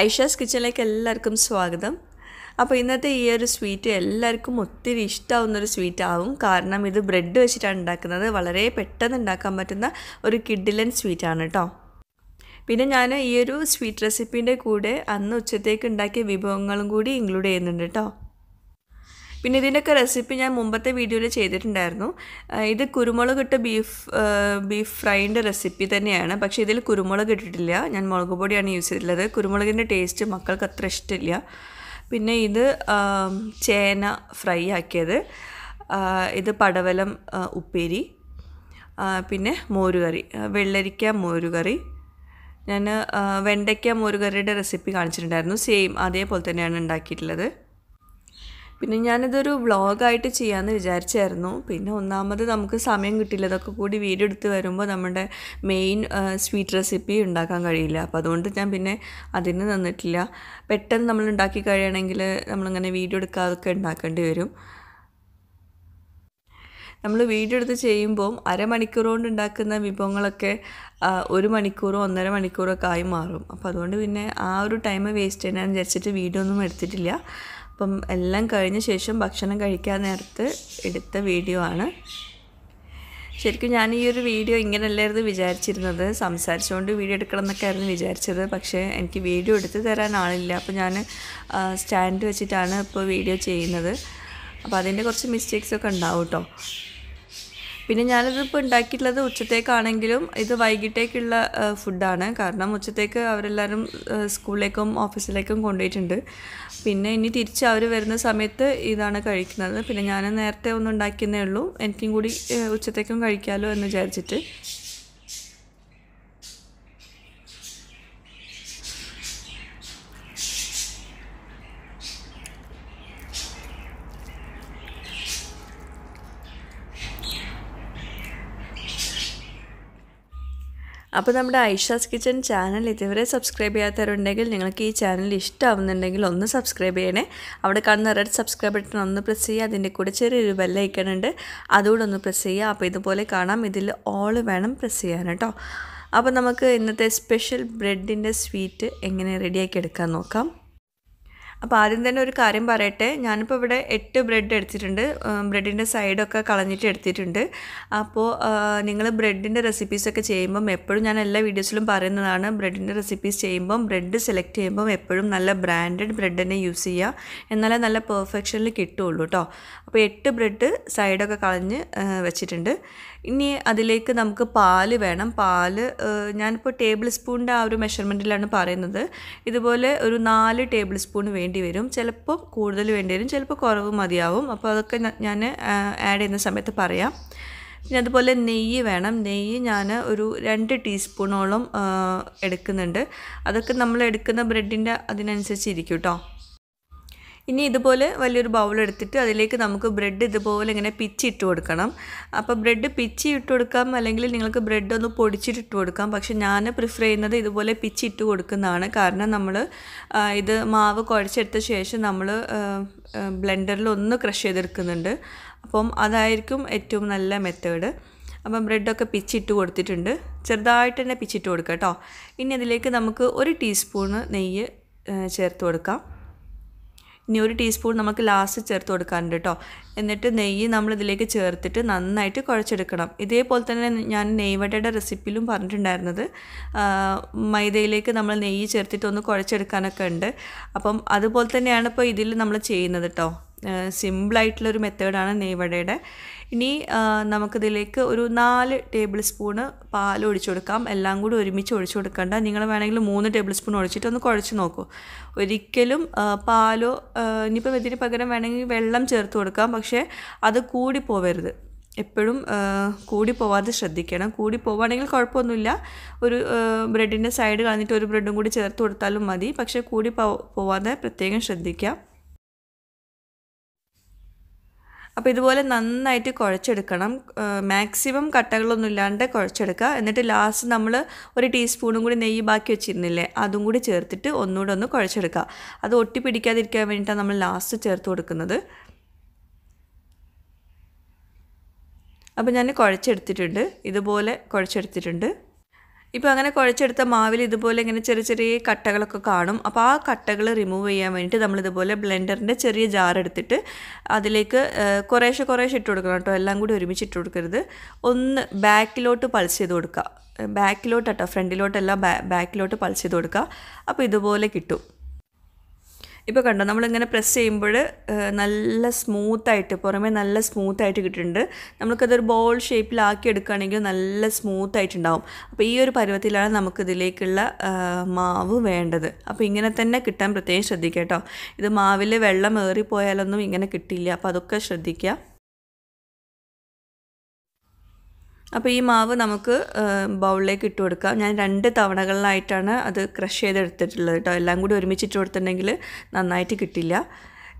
ഐഷാസ് കിച്ചണിലേക്ക് എല്ലാവർക്കും സ്വാഗതം. അപ്പോൾ ഇന്നത്തെ ഈ ഒരു സ്വീറ്റ് എല്ലാവർക്കും ഒത്തിരി ഇഷ്ടമാവുന്നൊരു സ്വീറ്റ് ആവും. കാരണം ഇത് ബ്രെഡ് വെച്ചിട്ടാണ് ഉണ്ടാക്കുന്നത്. വളരെ പെട്ടെന്ന് ഉണ്ടാക്കാൻ പറ്റുന്ന ഒരു കിഡിലൻ ആണ് കേട്ടോ. പിന്നെ ഞാൻ ഈ ഒരു സ്വീറ്റ് റെസിപ്പീന്റെ കൂടെ അന്ന് ഉച്ചത്തേക്ക് ഉണ്ടാക്കിയ വിഭവങ്ങളും കൂടി ഇൻക്ലൂഡ് ചെയ്യുന്നുണ്ട് കേട്ടോ. പിന്നെ ഇതിന്റെയൊക്കെ റെസിപ്പി ഞാൻ മുമ്പത്തെ വീഡിയോയിൽ ചെയ്തിട്ടുണ്ടായിരുന്നു. ഇത് കുരുമുളക് ഇട്ട് ബീഫ് ബീഫ് ഫ്രൈന്റെ റെസിപ്പി തന്നെയാണ്. പക്ഷേ ഇതിൽ കുരുമുളക് ഇട്ടിട്ടില്ല. ഞാൻ മുളക് പൊടിയാണ് യൂസ് ചെയ്തിട്ടുള്ളത്. കുരുമുളകിന്റെ ടേസ്റ്റ് മക്കൾക്ക് അത്ര ഇഷ്ടമില്ല. പിന്നെ ഇത് ചേന ഫ്രൈ ആക്കിയത്. ഇത് പടവലം ഉപ്പേരി പിന്നെ മോരുകറി വെള്ളരിക്ക മോരുകറി. ഞാൻ വെണ്ടയ്ക്ക മോരുകറിയുടെ റെസിപ്പി കാണിച്ചിട്ടുണ്ടായിരുന്നു. സെയിം അതേപോലെ തന്നെയാണ് ഉണ്ടാക്കിയിട്ടുള്ളത്. പിന്നെ ഞാനിതൊരു വ്ളോഗായിട്ട് ചെയ്യാമെന്ന് വിചാരിച്ചായിരുന്നു. പിന്നെ ഒന്നാമത് നമുക്ക് സമയം കിട്ടില്ല. ഇതൊക്കെ കൂടി വീഡിയോ എടുത്ത് വരുമ്പോൾ നമ്മുടെ മെയിൻ സ്വീറ്റ് റെസിപ്പി ഉണ്ടാക്കാൻ കഴിയില്ല. അപ്പോൾ അതുകൊണ്ട് ഞാൻ പിന്നെ അതിന് നിന്നിട്ടില്ല. പെട്ടെന്ന് നമ്മൾ ഉണ്ടാക്കി കഴിയണമെങ്കിൽ നമ്മളിങ്ങനെ വീഡിയോ എടുക്കാതൊക്കെ ഉണ്ടാക്കേണ്ടി വരും. നമ്മൾ വീഡിയോ എടുത്ത് ചെയ്യുമ്പോൾ അരമണിക്കൂർ കൊണ്ട് ഉണ്ടാക്കുന്ന വിഭവങ്ങളൊക്കെ ഒരു മണിക്കൂറോ ഒന്നര മണിക്കൂറൊക്കെ ആയി മാറും. അപ്പോൾ അതുകൊണ്ട് പിന്നെ ആ ഒരു ടൈം വേസ്റ്റ് ചെയ്യാൻ വിചാരിച്ചിട്ട് വീഡിയോ ഒന്നും എടുത്തിട്ടില്ല. അപ്പം എല്ലാം കഴിഞ്ഞ ശേഷം ഭക്ഷണം കഴിക്കാൻ നേരത്ത് എടുത്ത വീഡിയോ ആണ്. ശരിക്കും ഞാൻ ഈ ഒരു വീഡിയോ ഇങ്ങനെയല്ലായിരുന്നു വിചാരിച്ചിരുന്നത്. സംസാരിച്ചുകൊണ്ട് വീഡിയോ എടുക്കണം എന്നൊക്കെ ആയിരുന്നു വിചാരിച്ചത്. പക്ഷേ എനിക്ക് വീഡിയോ എടുത്ത് തരാൻ ആളില്ല. അപ്പോൾ ഞാൻ സ്റ്റാൻഡ് വെച്ചിട്ടാണ് ഇപ്പോൾ വീഡിയോ ചെയ്യുന്നത്. അപ്പോൾ അതിന്റെ കുറച്ച് മിസ്റ്റേക്സൊക്കെ ഉണ്ടാവും കേട്ടോ. പിന്നെ ഞാനിതിപ്പോൾ ഉണ്ടാക്കിയിട്ടുള്ളത് ഉച്ചത്തേക്കാണെങ്കിലും ഇത് വൈകിട്ടേക്കുള്ള ഫുഡാണ്. കാരണം ഉച്ചത്തേക്ക് അവരെല്ലാവരും സ്കൂളിലേക്കും ഓഫീസിലേക്കും കൊണ്ടുപോയിട്ടുണ്ട്. പിന്നെ ഇനി തിരിച്ച് അവർ വരുന്ന സമയത്ത് ഇതാണ് കഴിക്കുന്നത്. പിന്നെ ഞാൻ നേരത്തെ ഒന്നും ഉണ്ടാക്കിയെന്നേ ഉള്ളൂ. എനിക്കും കൂടി ഉച്ചത്തേക്കും കഴിക്കാമല്ലോ എന്ന് വിചാരിച്ചിട്ട്. അപ്പോൾ നമ്മുടെ ഐഷാസ് കിച്ചൺ ചാനൽ ഇതുവരെ സബ്സ്ക്രൈബ് ചെയ്യാത്തവരുണ്ടെങ്കിൽ നിങ്ങൾക്ക് ഈ ചാനൽ ഇഷ്ടമാവുന്നുണ്ടെങ്കിൽ ഒന്ന് സബ്സ്ക്രൈബ് ചെയ്യണേ. അവിടെ കാണുന്ന റെഡ് സബ്സ്ക്രൈബ് ബട്ടൺ ഒന്ന് പ്രസ് ചെയ്യുക. അതിന്റെ കൂടെ ചെറിയൊരു ബെല്ലൈക്കൺ ഉണ്ട്. അതുകൂടെ ഒന്ന് പ്രസ് ചെയ്യുക. അപ്പോൾ ഇതുപോലെ കാണാം. ഇതിൽ ഓൾ വേണം പ്രസ് ചെയ്യാൻ കേട്ടോ. അപ്പോൾ നമുക്ക് ഇന്നത്തെ സ്പെഷ്യൽ ബ്രെഡിന്റെ സ്വീറ്റ് എങ്ങനെ റെഡിയാക്കി എടുക്കാൻ നോക്കാം. അപ്പോൾ ആദ്യം തന്നെ ഒരു കാര്യം പറയട്ടെ. ഞാനിപ്പോൾ ഇവിടെ എട്ട് ബ്രെഡ് എടുത്തിട്ടുണ്ട്. ബ്രെഡിന്റെ സൈഡൊക്കെ കളഞ്ഞിട്ട് എടുത്തിട്ടുണ്ട്. അപ്പോൾ നിങ്ങൾ ബ്രെഡിന്റെ റെസിപ്പീസൊക്കെ ചെയ്യുമ്പം എപ്പോഴും ഞാൻ എല്ലാ വീഡിയോസിലും പറയുന്നതാണ് ബ്രെഡിന്റെ റെസിപ്പീസ് ചെയ്യുമ്പം ബ്രെഡ് സെലക്ട് ചെയ്യുമ്പം എപ്പോഴും നല്ല ബ്രാൻഡഡ് ബ്രെഡ് തന്നെ യൂസ് ചെയ്യുക. എന്നാലേ നല്ല പെർഫെക്ഷനിൽ കിട്ടുള്ളൂ കേട്ടോ അപ്പോൾ എട്ട് ബ്രെഡ് സൈഡൊക്കെ കളഞ്ഞ് വെച്ചിട്ടുണ്ട്. ഇനി അതിലേക്ക് നമുക്ക് പാൽ വേണം. പാൽ ഞാനിപ്പോൾ ടേബിൾ സ്പൂണിന്റെ ആ ഒരു മെഷർമെന്റിലാണ് പറയുന്നത്. ഇതുപോലെ ഒരു നാല് ടേബിൾ സ്പൂൺ വേണ്ടി വരും. ചിലപ്പോൾ കൂടുതൽ വേണ്ടി വരും. ചിലപ്പോൾ കുറവ് മതിയാവും. അപ്പോൾ അതൊക്കെ ഞാൻ ആഡ് ചെയ്യുന്ന സമയത്ത് പറയാം. പിന്നെ അതുപോലെ നെയ്യ് വേണം. നെയ്യ് ഞാൻ ഒരു രണ്ട് ടീസ്പൂണോളം എടുക്കുന്നുണ്ട്. അതൊക്കെ നമ്മൾ എടുക്കുന്ന ബ്രെഡിന്റെ അതിനനുസരിച്ച് ഇരിക്കും കേട്ടോ ഇനി ഇതുപോലെ വലിയൊരു ബൗൾ എടുത്തിട്ട് അതിലേക്ക് നമുക്ക് ബ്രെഡ് ഇതുപോലെ ഇങ്ങനെ പിച്ചി ഇട്ട് കൊടുക്കണം. അപ്പോൾ ബ്രെഡ് പിച്ചി ഇട്ട് കൊടുക്കാം അല്ലെങ്കിൽ നിങ്ങൾക്ക് ബ്രെഡ് ഒന്ന് പൊടിച്ചിട്ട് ഇട്ട് കൊടുക്കാം. പക്ഷേ ഞാൻ പ്രിഫർ ചെയ്യുന്നത് ഇതുപോലെ പിച്ചി ഇട്ട് കൊടുക്കുന്നതാണ്. കാരണം നമ്മൾ ഇത് മാവ് കുഴച്ചെടുത്ത ശേഷം നമ്മൾ ബ്ലെൻഡറിൽ ഒന്ന് ക്രഷ് ചെയ്തെടുക്കുന്നുണ്ട്. അപ്പം അതായിരിക്കും ഏറ്റവും നല്ല മെത്തേഡ് അപ്പം ബ്രെഡൊക്കെ പിച്ചിട്ട് കൊടുത്തിട്ടുണ്ട്. ചെറുതായിട്ട് തന്നെ പിച്ചിട്ട് കൊടുക്കുക കേട്ടോ ഇനി അതിലേക്ക് നമുക്ക് ഒരു ടീസ്പൂണ് നെയ്യ് ചേർത്ത് കൊടുക്കാം. ഇനി ഒരു ടീസ്പൂൺ നമുക്ക് ലാസ്റ്റ് ചേർത്ത് കൊടുക്കാറുണ്ട് കേട്ടോ എന്നിട്ട് നെയ്യ് നമ്മൾ ഇതിലേക്ക് ചേർത്തിട്ട് നന്നായിട്ട് കുഴച്ചെടുക്കണം. ഇതേപോലെ തന്നെ ഞാൻ നെയ്വടയുടെ റെസിപ്പിയിലും പറഞ്ഞിട്ടുണ്ടായിരുന്നത് മൈദയിലേക്ക് നമ്മൾ നെയ്യ് ചേർത്തിട്ട് ഒന്ന് കുഴച്ചെടുക്കാനൊക്കെ ഉണ്ട്. അപ്പം അതുപോലെ തന്നെയാണ് ഇപ്പോൾ ഇതിൽ നമ്മൾ ചെയ്യുന്നത് കേട്ടോ സിമ്പിളായിട്ടുള്ളൊരു മെത്തേഡാണ് നെയ്വടയുടെ. ഇനി നമുക്കിതിലേക്ക് ഒരു നാല് ടേബിൾ സ്പൂണ് പാൽ ഒഴിച്ചു കൊടുക്കാം. എല്ലാം കൂടി ഒരുമിച്ച് ഒഴിച്ചു കൊടുക്കണ്ട. നിങ്ങൾ വേണമെങ്കിൽ മൂന്ന് ടേബിൾ സ്പൂൺ ഒഴിച്ചിട്ട് ഒന്ന് കുഴച്ച് നോക്കൂ. ഒരിക്കലും പാലോ ഇനിയിപ്പോൾ ഇതിന് പകരം വേണമെങ്കിൽ വെള്ളം ചേർത്ത് കൊടുക്കാം. പക്ഷേ അത് കൂടി പോവരുത്. എപ്പോഴും കൂടി പോവാതെ ശ്രദ്ധിക്കണം. കൂടി പോവുകയാണെങ്കിൽ കുഴപ്പമൊന്നുമില്ല. ഒരു ബ്രെഡിന്റെ സൈഡ് കളഞ്ഞിട്ട് ഒരു ബ്രെഡും കൂടി ചേർത്ത് കൊടുത്താലും മതി. പക്ഷേ കൂടി പോവാതെ പ്രത്യേകം ശ്രദ്ധിക്കാം. അപ്പോൾ ഇതുപോലെ നന്നായിട്ട് കുഴച്ചെടുക്കണം. മാക്സിമം കട്ടകളൊന്നും ഇല്ലാണ്ട് കുഴച്ചെടുക്കുക. എന്നിട്ട് ലാസ്റ്റ് നമ്മൾ ഒരു ടീസ്പൂണും കൂടി നെയ്യ് ബാക്കി വെച്ചിരുന്നില്ലേ അതും കൂടി ചേർത്തിട്ട് ഒന്നുകൂടെ ഒന്ന് കുഴച്ചെടുക്കുക. അത് ഒട്ടി പിടിക്കാതിരിക്കാൻ വേണ്ടിയിട്ടാണ് നമ്മൾ ലാസ്റ്റ് ചേർത്ത് കൊടുക്കുന്നത്. അപ്പോൾ ഞാൻ കുഴച്ചെടുത്തിട്ടുണ്ട്. ഇതുപോലെ കുഴച്ചെടുത്തിട്ടുണ്ട്. ഇപ്പോൾ അങ്ങനെ കുഴച്ചെടുത്ത മാവിൽ ഇതുപോലെ ഇങ്ങനെ ചെറിയ ചെറിയ കട്ടകളൊക്കെ കാണും. അപ്പോൾ ആ കട്ടകൾ റിമൂവ് ചെയ്യാൻ വേണ്ടിയിട്ട് നമ്മളിതുപോലെ ബ്ലെൻഡറിന്റെ ചെറിയ ജാർ എടുത്തിട്ട് അതിലേക്ക് കുറേശ്ശെ കുറേശ്ശെ ഇട്ട് കൊടുക്കണം കേട്ടോ. എല്ലാം കൂടി ഒരുമിച്ച് ഇട്ട് കൊടുക്കരുത്. ഒന്ന് ബാക്കിലോട്ട് പൾസ് ചെയ്ത് കൊടുക്കുക ബാക്കിലോട്ട് കേട്ടോ ഫ്രണ്ടിലോട്ടല്ല ബാക്കിലോട്ട് പൾസ് ചെയ്ത് കൊടുക്കുക അപ്പോൾ ഇതുപോലെ കിട്ടും. ഇപ്പോൾ കണ്ടോ നമ്മളിങ്ങനെ പ്രസ് ചെയ്യുമ്പോൾ നല്ല സ്മൂത്തായിട്ട് പുറമേ നല്ല സ്മൂത്തായിട്ട് കിട്ടിയിട്ടുണ്ട്. നമുക്കതൊരു ബോൾ ഷേപ്പിലാക്കി എടുക്കുകയാണെങ്കിൽ നല്ല സ്മൂത്തായിട്ടുണ്ടാവും അപ്പോൾ ഈ ഒരു പരുവത്തിലാണ് നമുക്കിതിലേക്കുള്ള മാവ് വേണ്ടത്. അപ്പോൾ ഇങ്ങനെ തന്നെ കിട്ടാൻ പ്രത്യേകം ശ്രദ്ധിക്കുക കേട്ടോ. ഇത് മാവിൽ വെള്ളം ഏറിപ്പോയാലൊന്നും ഇങ്ങനെ കിട്ടിയില്ല അപ്പോൾ അതൊക്കെ ശ്രദ്ധിക്കുക. അപ്പോൾ ഈ മാവ് നമുക്ക് ബൗളിലേക്ക് ഇട്ട് കൊടുക്കാം. ഞാൻ രണ്ട് തവണകളിലായിട്ടാണ് അത് ക്രഷ് ചെയ്തെടുത്തിട്ടുള്ളത് കേട്ടോ എല്ലാം കൂടി ഒരുമിച്ച് ഒരുമിച്ചിട്ട് കൊടുത്തിട്ടുണ്ടെങ്കിൽ നന്നായിട്ട് കിട്ടില്ല.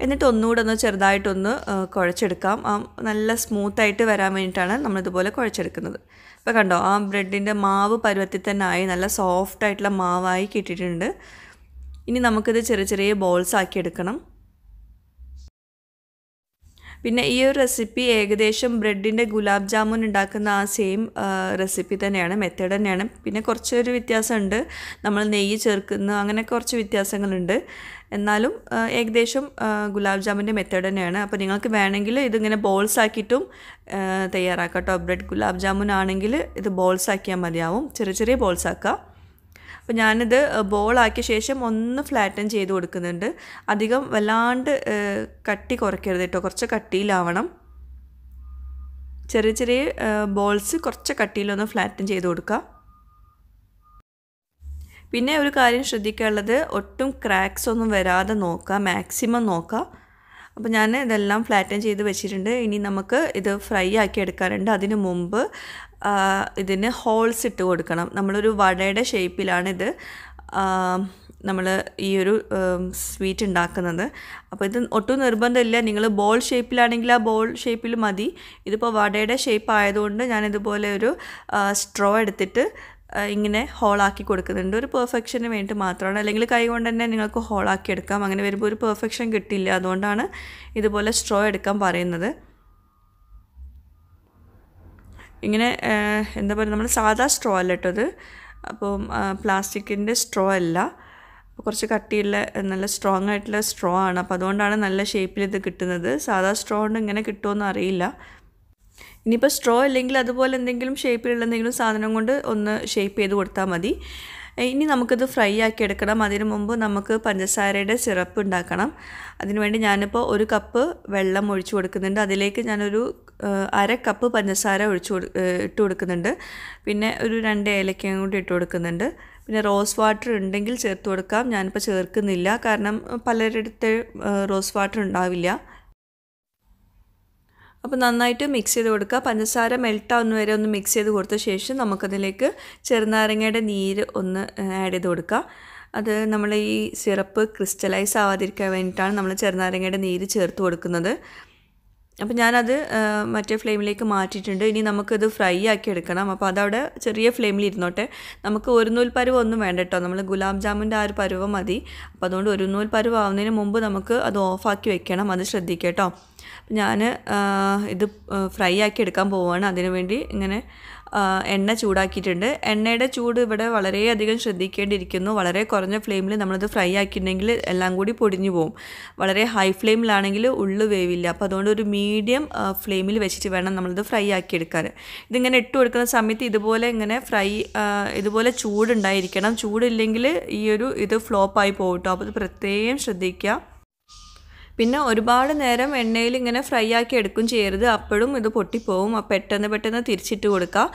എന്നിട്ട് ഒന്നുകൂടെ ഒന്ന് ചെറുതായിട്ടൊന്ന് കുഴച്ചെടുക്കാം. ആ നല്ല സ്മൂത്തായിട്ട് വരാൻ വേണ്ടിയിട്ടാണ് നമ്മളിതുപോലെ കുഴച്ചെടുക്കുന്നത്. ഇപ്പോൾ കണ്ടോ ആ ബ്രെഡിന്റെ മാവ് പരുവത്തിൽ തന്നെ ആയി നല്ല സോഫ്റ്റായിട്ടുള്ള മാവായി കിട്ടിയിട്ടുണ്ട്. ഇനി നമുക്കിത് ചെറിയ ചെറിയ ബോൾസ് ആക്കി എടുക്കണം. പിന്നെ ഈ ഒരു റെസിപ്പി ഏകദേശം ബ്രെഡിന്റെ ഗുലാബ് ജാമുൻ ഉണ്ടാക്കുന്ന ആ സെയിം റെസിപ്പി തന്നെയാണ് മെത്തേഡ് തന്നെയാണ്. പിന്നെ കുറച്ചൊരു വ്യത്യാസമുണ്ട്. നമ്മൾ നെയ്യ് ചേർക്കുന്ന അങ്ങനെ കുറച്ച് വ്യത്യാസങ്ങളുണ്ട്. എന്നാലും ഏകദേശം ഗുലാബ് ജാമുന്റെ മെത്തേഡ് തന്നെയാണ്. അപ്പോൾ നിങ്ങൾക്ക് വേണമെങ്കിൽ ഇതിങ്ങനെ ബോൾസ് ആക്കിയിട്ടും തയ്യാറാക്കാം കേട്ടോ. ബ്രെഡ് ഗുലാബ് ജാമുൻ ആണെങ്കിൽ ഇത് ബോൾസ് ആക്കിയാൽ മതിയാവും. ചെറിയ ചെറിയ ബോൾസ് ആക്കുക അപ്പോൾ ഞാനിത് ബോളാക്കിയ ശേഷം ഒന്ന് ഫ്ലാറ്റൻ ചെയ്ത് കൊടുക്കുന്നുണ്ട്. അധികം വല്ലാണ്ട് കട്ടി കുറയ്ക്കരുത് കേട്ടോ കുറച്ച് കട്ടിയിലാവണം. ചെറിയ ചെറിയ ബോൾസ് കുറച്ച് കട്ടിയിലൊന്ന് ഫ്ലാറ്റൻ ചെയ്ത് കൊടുക്കുക പിന്നെ ഒരു കാര്യം ശ്രദ്ധിക്കാനുള്ളത് ഒട്ടും ക്രാക്സ് ഒന്നും വരാതെ നോക്കുക മാക്സിമം നോക്കുക അപ്പോൾ ഞാൻ ഇതെല്ലാം ഫ്ലാറ്റൻ ചെയ്ത് വെച്ചിട്ടുണ്ട്. ഇനി നമുക്ക് ഇത് ഫ്രൈ ആക്കി എടുക്കാറുണ്ട് അതിന് മുമ്പ് ഇതിന് ഹോൾസ് ഇട്ട് കൊടുക്കണം. നമ്മളൊരു വടയുടെ ഷേപ്പിലാണിത് നമ്മൾ ഈ ഒരു സ്വീറ്റ് ഉണ്ടാക്കുന്നത്. അപ്പോൾ ഇത് ഒട്ടും നിർബന്ധമില്ല. നിങ്ങൾ ബോൾ ഷേപ്പിലാണെങ്കിൽ ആ ബോൾ ഷേപ്പിൽ മതി. ഇതിപ്പോൾ വടയുടെ ഷേപ്പ് ആയതുകൊണ്ട് ഞാനിതുപോലെ ഒരു സ്ട്രോ എടുത്തിട്ട് ഇങ്ങനെ ഹോളാക്കി കൊടുക്കുന്നുണ്ട്. ഒരു പെർഫെക്ഷന് വേണ്ടി മാത്രമാണ്. അല്ലെങ്കിൽ കൈ കൊണ്ട് തന്നെ നിങ്ങൾക്ക് ഹോളാക്കി എടുക്കാം. അങ്ങനെ വരുമ്പോൾ ഒരു പെർഫെക്ഷൻ കിട്ടില്ല. അതുകൊണ്ടാണ് ഇതുപോലെ സ്ട്രോ എടുക്കാൻ പറയുന്നത്. ഇങ്ങനെ എന്താ പറയുക നമ്മൾ സാധാ സ്ട്രോ അല്ല കേട്ടോ ഇത്. അപ്പം പ്ലാസ്റ്റിക്കിന്റെ സ്ട്രോ അല്ല. കുറച്ച് കട്ടിയുള്ള നല്ല സ്ട്രോങ് ആയിട്ടുള്ള സ്ട്രോ ആണ്. അപ്പോൾ അതുകൊണ്ടാണ് നല്ല ഷേപ്പിൽ ഇത് കിട്ടുന്നത്. സാധാ സ്ട്രോ കൊണ്ട് ഇങ്ങനെ കിട്ടുമെന്ന് അറിയില്ല. ഇനിയിപ്പോൾ സ്ട്രോ ഇല്ലെങ്കിൽ അതുപോലെ എന്തെങ്കിലും ഷേപ്പിലുള്ള എന്തെങ്കിലും സാധനം കൊണ്ട് ഒന്ന് ഷേപ്പ് ചെയ്ത് കൊടുത്താൽ മതി. ഇനി നമുക്കിത് ഫ്രൈ ആക്കി എടുക്കണം. അതിനു മുമ്പ് നമുക്ക് പഞ്ചസാരയുടെ സിറപ്പ് ഉണ്ടാക്കണം. അതിനുവേണ്ടി ഞാനിപ്പോൾ ഒരു കപ്പ് വെള്ളം ഒഴിച്ചു കൊടുക്കുന്നുണ്ട്. അതിലേക്ക് ഞാനൊരു അര കപ്പ് പഞ്ചസാര ഒഴിച്ചു കൊടു ഇട്ട് കൊടുക്കുന്നുണ്ട്. പിന്നെ ഒരു രണ്ട് ഏലക്കയും കൂടി ഇട്ട് കൊടുക്കുന്നുണ്ട്. പിന്നെ റോസ് വാട്ടർ ഉണ്ടെങ്കിൽ ചേർത്ത് കൊടുക്കാം. ഞാനിപ്പോൾ ചേർക്കുന്നില്ല. കാരണം പലരിടത്ത് റോസ് വാട്ടർ ഉണ്ടാവില്ല. അപ്പോൾ നന്നായിട്ട് മിക്സ് ചെയ്ത് കൊടുക്കുക. പഞ്ചസാര മെൽട്ടാവുന്ന വരെ ഒന്ന് മിക്സ് ചെയ്ത് കൊടുത്ത ശേഷം നമുക്കതിലേക്ക് ചെറുനാരങ്ങയുടെ നീര് ഒന്ന് ആഡ് ചെയ്ത് കൊടുക്കുക. അത് നമ്മൾ ഈ സിറപ്പ് ക്രിസ്റ്റലൈസ് ആവാതിരിക്കാൻ വേണ്ടിയിട്ടാണ് നമ്മൾ ചെറുനാരങ്ങയുടെ നീര് ചേർത്ത് കൊടുക്കുന്നത്. അപ്പോൾ ഞാനത് മറ്റേ ഫ്ലെയിമിലേക്ക് മാറ്റിയിട്ടുണ്ട്. ഇനി നമുക്കത് ഫ്രൈ ആക്കി എടുക്കണം. അപ്പോൾ അതവിടെ ചെറിയ ഫ്ലെയിമിൽ ഇരുന്നോട്ടെ. നമുക്ക് ഒരു നൂൽ പരുവം ഒന്നും വേണ്ട കേട്ടോ. നമ്മൾ ഗുലാബ് ജാമുന്റെ ആ ഒരു പരുവം മതി. അപ്പോൾ അതുകൊണ്ട് ഒരു നൂൽ പരുവ് ആവുന്നതിന് മുമ്പ് നമുക്ക് അത് ഓഫാക്കി വെക്കണം. അത് ശ്രദ്ധിക്കുക കേട്ടോ. ഞാൻ ഇത് ഫ്രൈ ആക്കി എടുക്കാൻ പോവുകയാണ് അതിനുവേണ്ടി ഇങ്ങനെ എണ്ണ ചൂടാക്കിയിട്ടുണ്ട്. എണ്ണയുടെ ചൂട് ഇവിടെ വളരെയധികം ശ്രദ്ധിക്കേണ്ടിയിരിക്കുന്നു. വളരെ കുറഞ്ഞ ഫ്ലെയിമിൽ നമ്മളിത് ഫ്രൈ ആക്കിയിട്ടുണ്ടെങ്കിൽ എല്ലാം കൂടി പൊടിഞ്ഞു പോകും വളരെ ഹൈ ഫ്ലെയിമിലാണെങ്കിൽ ഉള്ളു വേവില്ല. അപ്പോൾ അതുകൊണ്ട് ഒരു മീഡിയം ഫ്ലെയിമിൽ വെച്ചിട്ട് വേണം നമ്മളിത് ഫ്രൈ ആക്കി എടുക്കാൻ. ഇതിങ്ങനെ ഇട്ട് കൊടുക്കുന്ന സമയത്ത് ഇതുപോലെ ഇങ്ങനെ ഫ്രൈ ഇതുപോലെ ചൂടുണ്ടായിരിക്കണം. ചൂടില്ലെങ്കിൽ ഈ ഒരു ഇത് ഫ്ലോപ്പായി പോകും അപ്പോൾ ഇത് പ്രത്യേകം ശ്രദ്ധിക്കുക. പിന്നെ ഒരുപാട് നേരം എണ്ണയിൽ ഇങ്ങനെ ഫ്രൈ ആക്കി എടുക്കും ചെയ്യരുത്. അപ്പോഴും ഇത് പൊട്ടിപ്പോവും. പെട്ടെന്ന് പെട്ടെന്ന് തിരിച്ചിട്ട് കൊടുക്കുക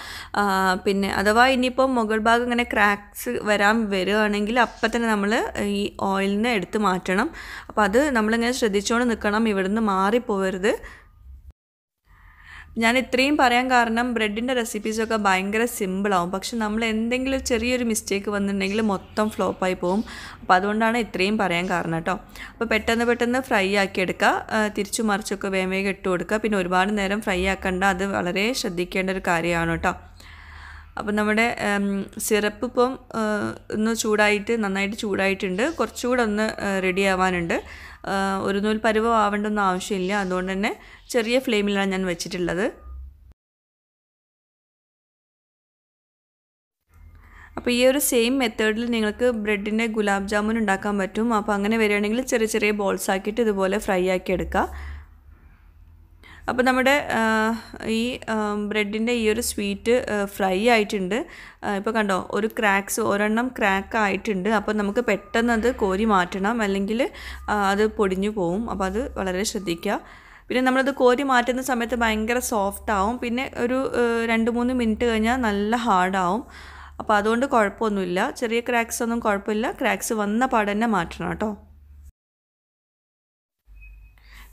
പിന്നെ അഥവാ ഇനിയിപ്പോൾ മുകൾ ഭാഗം ഇങ്ങനെ ക്രാക്സ് വരാൻ വരികയാണെങ്കിൽ അപ്പം തന്നെ നമ്മൾ ഈ ഓയിലിനെ എടുത്ത് മാറ്റണം. അപ്പോൾ അത് നമ്മളിങ്ങനെ ശ്രദ്ധിച്ചുകൊണ്ട് നിൽക്കണം. ഇവിടുന്ന് മാറിപ്പോവരുത്. ഞാൻ ഇത്രയും പറയാൻ കാരണം ബ്രെഡിന്റെ റെസിപ്പീസൊക്കെ ഭയങ്കര സിമ്പിളാവും പക്ഷെ നമ്മൾ എന്തെങ്കിലും ചെറിയൊരു മിസ്റ്റേക്ക് വന്നിട്ടുണ്ടെങ്കിൽ മൊത്തം ഫ്ലോപ്പായി പോകും അപ്പോൾ അതുകൊണ്ടാണ് ഇത്രയും പറയാൻ കാരണം കേട്ടോ അപ്പോൾ പെട്ടെന്ന് പെട്ടെന്ന് ഫ്രൈ ആക്കി എടുക്കുക തിരിച്ചു മറിച്ചൊക്കെ വേഗം വേഗം ഇട്ട് കൊടുക്കുക. പിന്നെ ഒരുപാട് നേരം ഫ്രൈ ആക്കണ്ട. അത് വളരെ ശ്രദ്ധിക്കേണ്ട ഒരു കാര്യമാണ് കേട്ടോ അപ്പം നമ്മുടെ സിറപ്പ് ഇപ്പം ഒന്ന് ചൂടായിട്ട് നന്നായിട്ട് ചൂടായിട്ടുണ്ട്. കുറച്ചുകൂടെ ഒന്ന് റെഡി ആവാനുണ്ട്. ഒരു നൂൽ പരുവം ആവേണ്ടൊന്നും ആവശ്യമില്ല. അതുകൊണ്ട് തന്നെ ചെറിയ ഫ്ലെയിമിലാണ് ഞാൻ വെച്ചിട്ടുള്ളത്. അപ്പോൾ ഈ ഒരു സെയിം മെത്തേഡിൽ നിങ്ങൾക്ക് ബ്രെഡിന്റെ ഗുലാബ് ജാമുൻ ഉണ്ടാക്കാൻ പറ്റും. അപ്പോൾ അങ്ങനെ വരികയാണെങ്കിൽ ചെറിയ ചെറിയ ബോൾസ് ആക്കിയിട്ട് ഇതുപോലെ ഫ്രൈ ആക്കി എടുക്കുക. അപ്പോൾ നമ്മുടെ ഈ ബ്രെഡിന്റെ ഈ ഒരു സ്വീറ്റ് ഫ്രൈ ആയിട്ടുണ്ട്. ഇപ്പോൾ കണ്ടോ ഒരു ക്രാക്സ് ഒരെണ്ണം ക്രാക്ക് ആയിട്ടുണ്ട്. അപ്പോൾ നമുക്ക് പെട്ടെന്ന് അത് കോരി മാറ്റണം. അല്ലെങ്കിൽ അത് പൊടിഞ്ഞു പോവും. അപ്പോൾ അത് വളരെ ശ്രദ്ധിക്കുക പിന്നെ നമ്മളത് കോരി മാറ്റുന്ന സമയത്ത് ഭയങ്കര സോഫ്റ്റ് ആവും. പിന്നെ ഒരു രണ്ട് മൂന്ന് മിനിറ്റ് കഴിഞ്ഞാൽ നല്ല ഹാർഡാവും അപ്പോൾ അതുകൊണ്ട് കുഴപ്പമൊന്നുമില്ല. ചെറിയ ക്രാക്സ് ഒന്നും കുഴപ്പമില്ല. ക്രാക്സ് വന്ന പാടെ മാറ്റണം കേട്ടോ.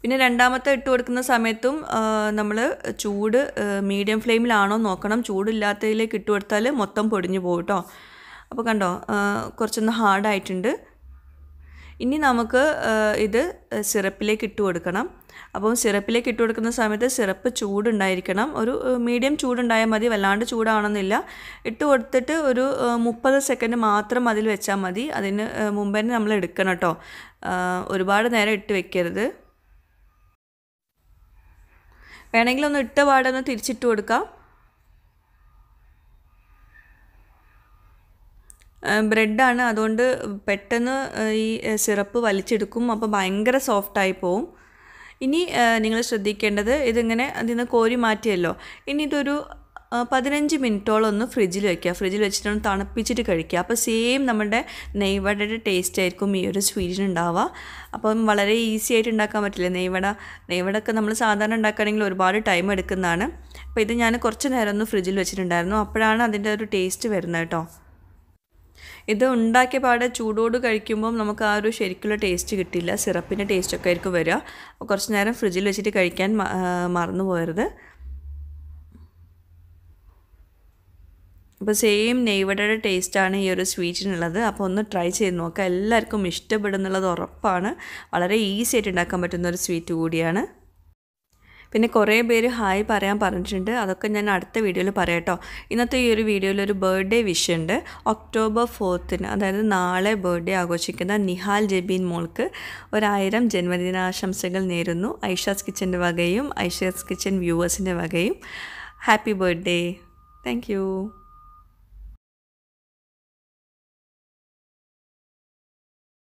പിന്നെ രണ്ടാമത്തെ ഇട്ട് കൊടുക്കുന്ന സമയത്തും നമ്മൾ ചൂട് മീഡിയം ഫ്ലെയിമിലാണോ നോക്കണം. ചൂടില്ലാത്തതിലേക്ക് ഇട്ട് കൊടുത്താൽ മൊത്തം പൊടിഞ്ഞു പോകും കേട്ടോ അപ്പോൾ കണ്ടോ കുറച്ചൊന്ന് ഹാർഡായിട്ടുണ്ട് ഇനി നമുക്ക് ഇത് സിറപ്പിലേക്ക് ഇട്ട് കൊടുക്കണം. അപ്പം സിറപ്പിലേക്ക് ഇട്ട് കൊടുക്കുന്ന സമയത്ത് സിറപ്പ് ചൂടുണ്ടായിരിക്കണം. ഒരു മീഡിയം ചൂടുണ്ടായാൽ മതി വല്ലാണ്ട് ചൂടാവണമെന്നില്ല ഇട്ട് കൊടുത്തിട്ട് ഒരു മുപ്പത് സെക്കൻഡ് മാത്രം അതിൽ വെച്ചാൽ മതി. അതിന് മുമ്പേ നമ്മൾ എടുക്കണം കേട്ടോ ഒരുപാട് നേരം ഇട്ട് വെക്കരുത്. വേണമെങ്കിൽ ഒന്ന് ഇട്ട പാടൊന്ന് തിരിച്ചിട്ട് കൊടുക്കാം. ബ്രെഡാണ്. അതുകൊണ്ട് പെട്ടെന്ന് ഈ സിറപ്പ് വലിച്ചെടുക്കും. അപ്പോൾ ഭയങ്കര സോഫ്റ്റായി പോവും. ഇനി നിങ്ങൾ ശ്രദ്ധിക്കേണ്ടത് ഇതിങ്ങനെ അതിൽ നിന്ന് കോരി മാറ്റിയല്ലോ. ഇനി ഇതൊരു പതിനഞ്ച് മിനിറ്റോളം ഒന്ന് ഫ്രിഡ്ജിൽ വെക്കുക. ഫ്രിഡ്ജിൽ വെച്ചിട്ടൊന്ന് തണുപ്പിച്ചിട്ട് കഴിക്കുക. അപ്പോൾ സെയിം നമ്മുടെ നെയ്വടയുടെ ടേസ്റ്റ് ആയിരിക്കും ഈ ഒരു സ്വീറ്റിന് ഉണ്ടാവുക. അപ്പം വളരെ ഈസി ആയിട്ട് ഉണ്ടാക്കാൻ പറ്റില്ല? നെയ്വട നെയ്വട ഒക്കെ നമ്മൾ സാധാരണ ഉണ്ടാക്കുകയാണെങ്കിൽ ഒരുപാട് ടൈം എടുക്കുന്നതാണ്. അപ്പോൾ ഇത് ഞാൻ കുറച്ച് നേരം ഒന്ന് ഫ്രിഡ്ജിൽ വെച്ചിട്ടുണ്ടായിരുന്നു. അപ്പോഴാണ് അതിന്റെ ഒരു ടേസ്റ്റ് വരുന്നത് കേട്ടോ. ഇത് ഉണ്ടാക്കിയ പാടെ ചൂടോട് കഴിക്കുമ്പം നമുക്ക് ആ ഒരു ശരിക്കുള്ള ടേസ്റ്റ് കിട്ടില്ല. സിറപ്പിന്റെ ടേസ്റ്റൊക്കെ ആയിരിക്കും വരിക. കുറച്ച് നേരം ഫ്രിഡ്ജിൽ വെച്ചിട്ട് കഴിക്കാൻ മറന്നു പോകരുത് അപ്പോൾ സെയിം നെയ്വടയുടെ ടേസ്റ്റാണ് ഈ ഒരു സ്വീറ്റിനുള്ളത് അപ്പോൾ ഒന്ന് ട്രൈ ചെയ്ത് നോക്കുക എല്ലാവർക്കും ഇഷ്ടപ്പെടുന്നുള്ളത് ഉറപ്പാണ്. വളരെ ഈസി ആയിട്ട് ഉണ്ടാക്കാൻ പറ്റുന്ന ഒരു സ്വീറ്റ് കൂടിയാണ്. പിന്നെ കുറേ പേര് ഹായ് പറയാൻ പറഞ്ഞിട്ടുണ്ട്. അതൊക്കെ ഞാൻ അടുത്ത വീഡിയോയിൽ പറയാട്ടോ ഇന്നത്തെ ഈ ഒരു വീഡിയോയിൽ ഒരു ബർത്ത്ഡേ വിഷ് ഉണ്ട്. ഒക്ടോബർ ഫോർത്തിന് അതായത് നാളെ ബർത്ത്ഡേ ആഘോഷിക്കുന്ന നിഹാൽ ജബീൻ മോൾക്ക് ഒരായിരം ജന്മദിനാശംസകൾ നേരുന്നു. ഐഷാസ് കിച്ചന്റെ വകയും ഐഷാസ് കിച്ചൻ വ്യൂവേഴ്സിന്റെ വകയും. Happy birthday thank